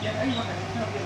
也可以有 anyone?